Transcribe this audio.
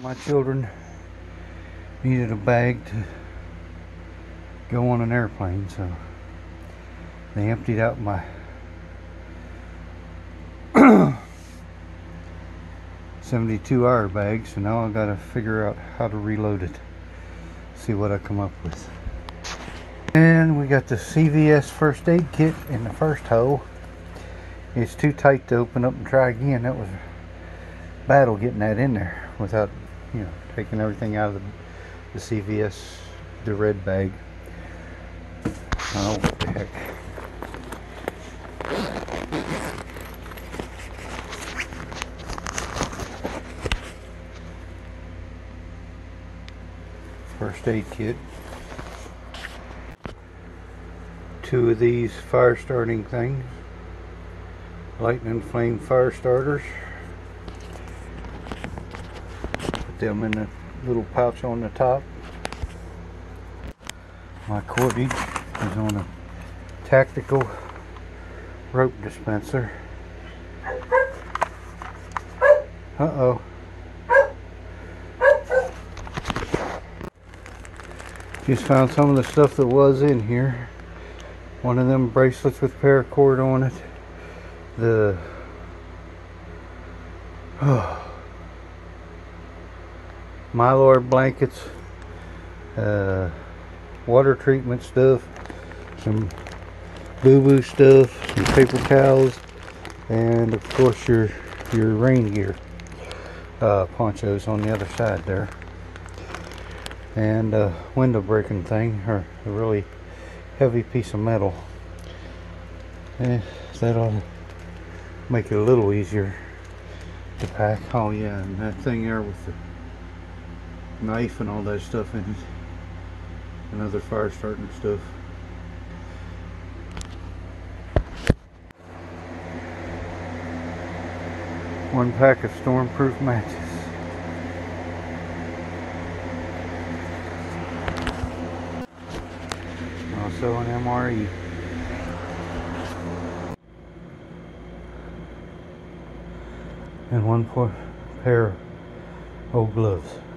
My children needed a bag to go on an airplane, so they emptied out my 72 hour bag, so now I gotta figure out how to reload it. See what I come up with. And we got the CVS first aid kit in the first hole. It's too tight to open up and try again. That was a battle getting that in there without, you know, taking everything out of the, the CVS, the red bag. Oh, what the heck. First aid kit. Two of these fire starting things. Lightning flame fire starters. Them in the little pouch on the top. My cordage is on a tactical rope dispenser. Uh-oh. Just found some of the stuff that was in here. One of them bracelets with paracord on it. The oh, Mylar blankets, uh, water treatment stuff, some boo-boo stuff, some paper towels, and of course your your rain gear uh, ponchos on the other side there. And a window breaking thing or a really heavy piece of metal. Eh, that'll make it a little easier to pack. Oh yeah and that thing there with the knife and all that stuff in it and other fire starting stuff one pack of stormproof matches also an MRE. And one pair of old gloves.